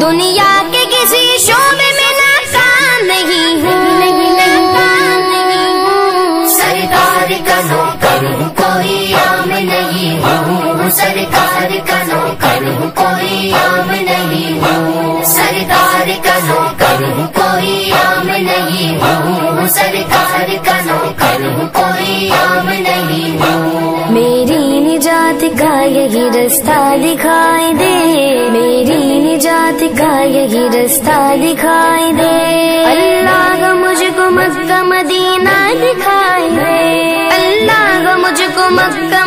दुनिया के किसी शोबे में नाकाम नहीं हूँ। सरकार का नौकर हूँ, कोई आम नहीं हूँ। सरकार का नौकर हूँ, कोई आम नहीं हूँ। सरकार का नौकर हूँ, कोई आम नहीं हूँ। सरकार का नौकर हूँ, कोई आम नहीं यही रास्ता दिखाई दे। मेरी निजात का यही रास्ता दिखाई दे। अल्लाह मुझको मक्का मदीना दिखाई दे। अल्लाह मुझको मक्का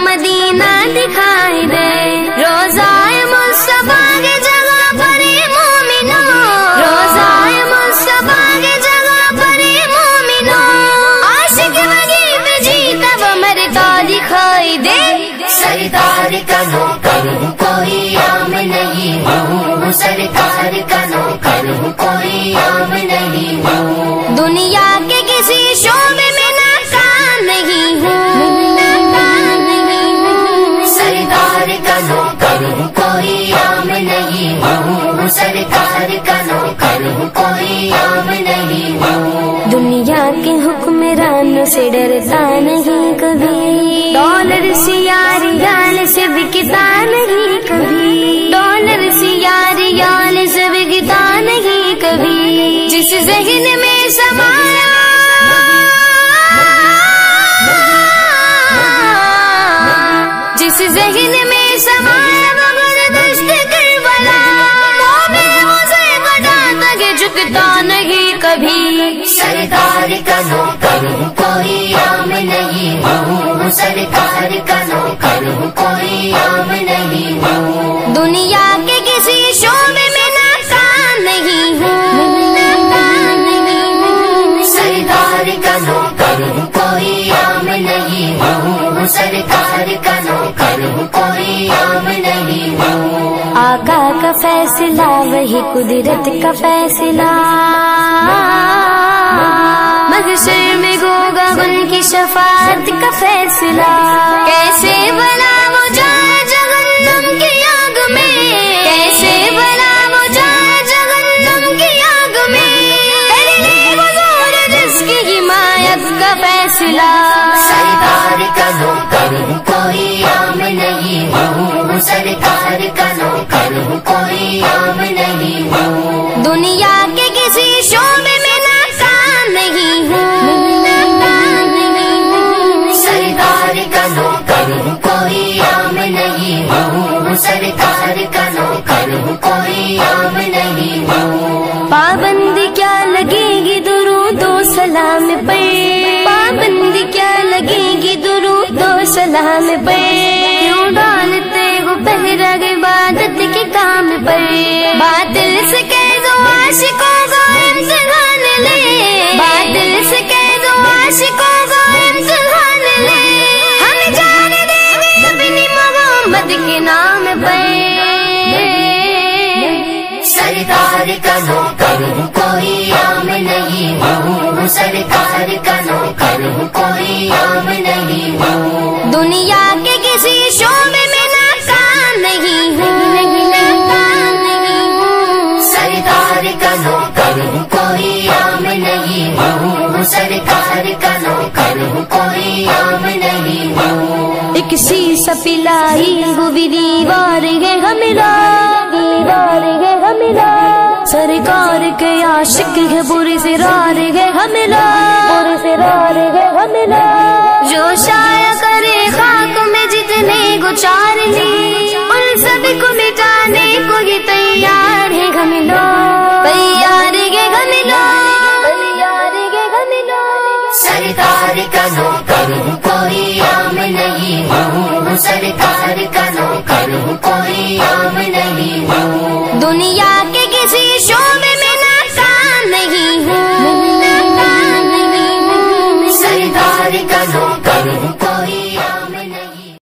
सरकार का नौकर कोई आम नहीं हूँ। दुनिया के किसी शोबे में नाकाम नहीं हूँ। सरकार का नौकर कोई आम नहीं हूँ। सरकार का नौकर कोई आम नहीं हूँ। दुनिया के हुक्मरानों से डरता नहीं कभी। डॉलर से जहन में समाया। जिस जहन में समाया, मगर दस्त करबला। मोमिन मुझे घटाता के झुकता नहीं कभी। सरकार का नौकर कोई सरकार का हूँ कोई नहीं हूँ आका का फैसला वही कुदरत का फैसला मगशर में होगा उनकी शफात का फैसला कैसे बना वो जाए जहन्नम की आग में कैसे बना वो जाए जहन्नम की आग में करने वो ज़ोर जिसकी हिमायत का फैसला सरकार का नौकर हूँ कोई आम नहीं हूँ सरकार का नौकर हूँ कोई आम नहीं हूँ दुनिया के किसी शोबे में नाकाम नहीं हूँ। सरकार का नौकर हूँ कोई आम नहीं हूँ सरकार का नौकर हूँ कोई आम नहीं हूँ पाबंदी क्या लगेगी दुरू दो सलाम पे? सलाम पे। क्यों डालते हो पहरा इबादत के काम पर बादल से कह दो आशिकों का इम्तिहान ले। बादल से कह दो आशिकों का इम्तिहान ले। हम जान देंगे अपनी मोहम्मद के नाम पे। सरकार का नौकर हूँ, कोई आम नहीं हूँ। सरकार का नौकर हूँ, कोई आम हूँ हूँ, सरकार का नौकर हूँ, कोई आम नहीं हूँ। गुबी दीवार है है हमिला सरकार के आशिक है, बुरी से रार है हमिला बुरी से रार है हमिला जो शाया करे खाक में जितने गुचार ली उन सभी को मिटाने को सरकार